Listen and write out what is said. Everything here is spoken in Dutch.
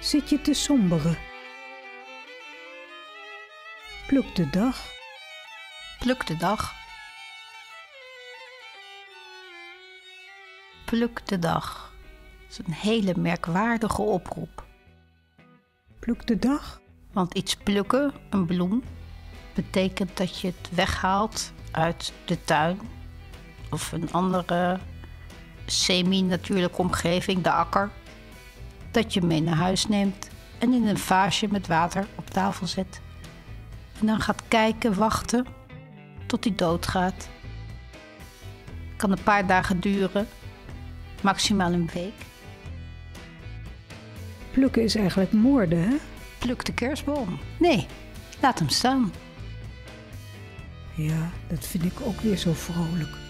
Zit je te somberen? Pluk de dag. Pluk de dag. Pluk de dag. Dat is een hele merkwaardige oproep. Pluk de dag? Want iets plukken, een bloem, betekent dat je het weghaalt uit de tuin of een andere semi-natuurlijke omgeving, de akker. Dat je mee naar huis neemt en in een vaasje met water op tafel zet. En dan gaat kijken, wachten tot hij doodgaat. Kan een paar dagen duren, maximaal een week. Plukken is eigenlijk moorden, hè? Pluk de kerstboom. Nee, laat hem staan. Ja, dat vind ik ook weer zo vrolijk.